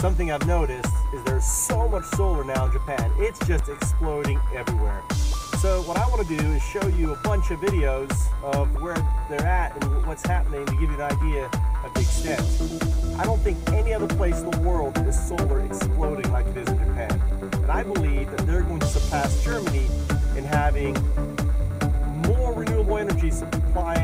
something I've noticed is there's so much solar now in Japan. It's just exploding everywhere. So what I want to do is show you a bunch of videos of where they're at and what's happening to give you an idea of the extent. I don't think any other place in the world is solar exploding like it is in Japan. And I believe that they're going to surpass Germany in having more renewable energy supply.